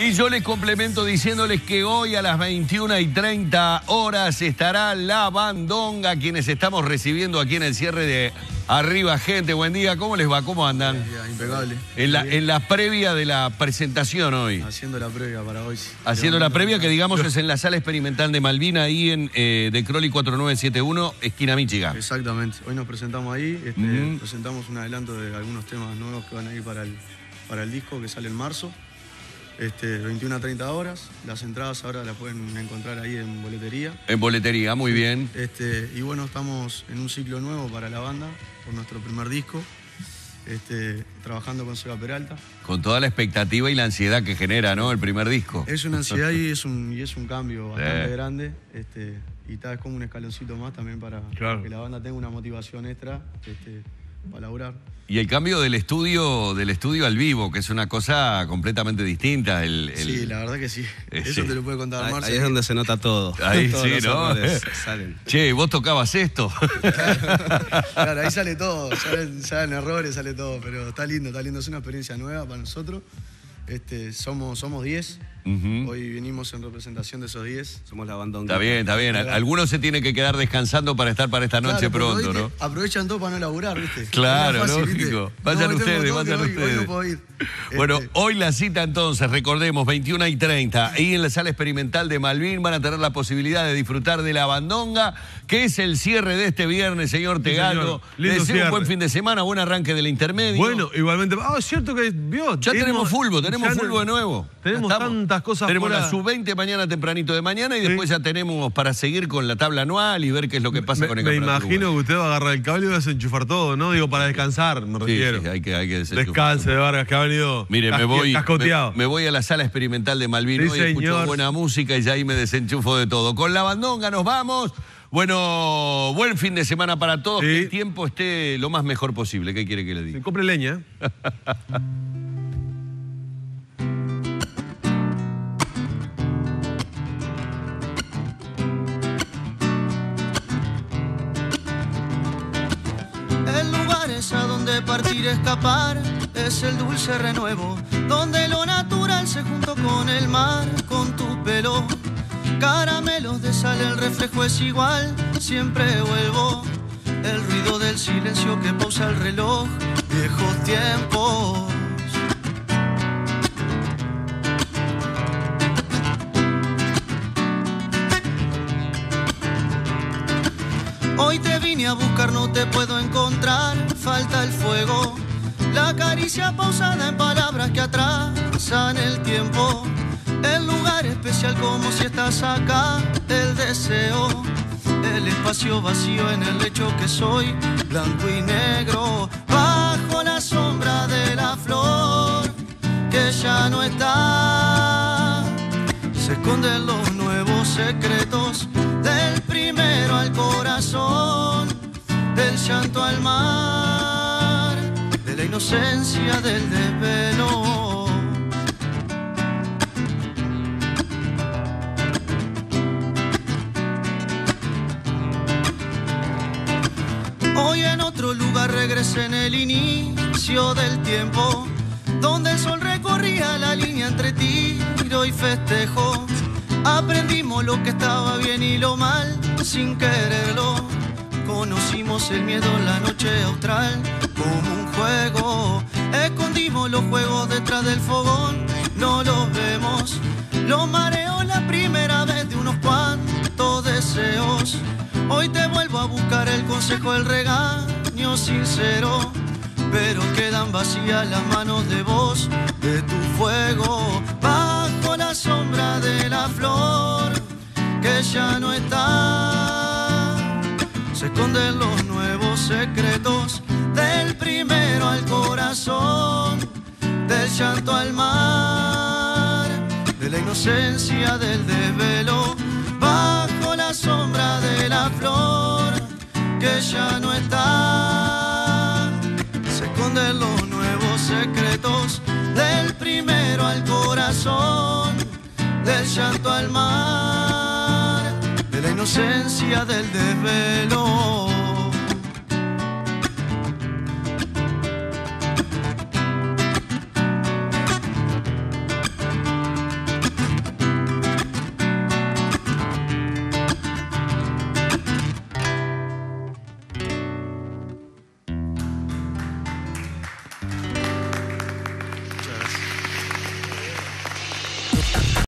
Y yo les complemento diciéndoles que hoy a las 21 y 30 horas estará la bandonga, quienes estamos recibiendo aquí en el cierre de Arriba Gente. Buen día, ¿cómo les va? ¿Cómo andan? impecable. En la, en la previa de la presentación hoy. Haciendo la previa para hoy. Haciendo la previa que digamos es en la sala experimental de Malvina, ahí en eh, de Crowley 4971, esquina Michigan. Exactamente. Hoy nos presentamos ahí, este, presentamos un adelanto de algunos temas nuevos que van a ir para el, para el disco que sale en marzo este, 21 a 30 horas. Las entradas ahora las pueden encontrar ahí en boletería. En boletería, muy bien. Este, y bueno, estamos en un ciclo nuevo para la banda, por nuestro primer disco. Este, trabajando con Seba Peralta. Con toda la expectativa y la ansiedad que genera, ¿no? El primer disco. Es una ansiedad y es un, y es un cambio bastante grande. Este, y tal es como un escaloncito más también para que la banda tenga una motivación extra este, para laburar. Y el cambio del estudio, del estudio al vivo, que es una cosa completamente distinta. El, Sí, la verdad que sí. Eh, Eso te lo puede contar Marcelo. Ahí es donde se nota todo. Ahí sí, ¿no? Salen. Che, vos tocabas esto. claro, ahí sale todo. Salen, salen errores, sale todo. Pero está lindo, está lindo. Es una experiencia nueva para nosotros. Este, somos 10. Hoy venimos en representación de esos 10. Somos la banda Está bien, está bien. Algunos se tienen que quedar descansando para estar para esta noche pronto, ¿no? Aprovechan todo para no laburar, ¿viste? Claro, lógico. Vayan ustedes, vayan ustedes. Bueno, este hoy la cita entonces, recordemos, 21 y 30. Ahí en la sala experimental de Malvin van a tener la posibilidad de disfrutar de la bandonga, que es el cierre de este viernes, señor Tegalo. Les deseo un buen fin de semana, buen arranque del intermedio. Bueno, igualmente. Ah, es cierto que vio. Ya tenemos fulbo, tenemos fulbo de nuevo. Tenemos tantas cosas Tenemos la sub-20 mañana tempranito de mañana y después ya tenemos para seguir con la tabla anual y ver qué es lo que pasa con el Me imagino que usted va a agarrar el cable y va a desenchufar todo, ¿no? Digo, para descansar, me refiero. Sí, hay que, hay que Descanse, Vargas, que ha venido Mire, me voy, me, voy a la sala experimental de Malvin y escucho buena música y ya ahí me desenchufo de todo. Con la bandonga nos vamos. Bueno, buen fin de semana para todos. Que el tiempo esté lo más mejor posible. ¿Qué quiere que le diga? compre leña. a donde partir escapar es el dulce renuevo, donde lo natural se juntó con el mar, con tu pelo. Caramelos de sal, el reflejo es igual, siempre vuelvo. El ruido del silencio que pausa el reloj, viejos tiempos. Hoy te vine a buscar, no te puedo encontrar, falta el fuego. La caricia pausada en palabras que atrasan el tiempo. El lugar especial como si estás acá, el deseo. El espacio vacío en el lecho que soy, blanco y negro, bajo la sombra de la flor que ya no está. Se esconden los al mar, de la inocencia del desvelo. Hoy en otro lugar regresé en el inicio del tiempo, donde el sol recorría la línea entre tiro y festejo Aprendimos lo que estaba bien y lo mal sin quererlo. Conocimos el miedo en la noche austral como un juego. Escondimos los juegos detrás del fogón, no los vemos. Lo mareo la primera vez de unos cuantos deseos. Hoy te vuelvo a buscar el consejo, el regaño sincero. Pero quedan vacías las manos de vos, de tu fuego sombra de la flor que ya no está. Se esconden los nuevos secretos del primero al corazón, del llanto al mar, de la inocencia del desvelo, bajo la sombra de la flor que ya no está. Se esconden los nuevos secretos del primero al corazón del llanto al mar, de la inocencia del desvelo.